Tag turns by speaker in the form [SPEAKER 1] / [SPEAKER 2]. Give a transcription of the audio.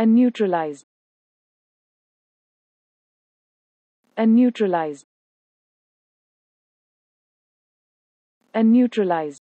[SPEAKER 1] and neutralized. and neutralized. and neutralized.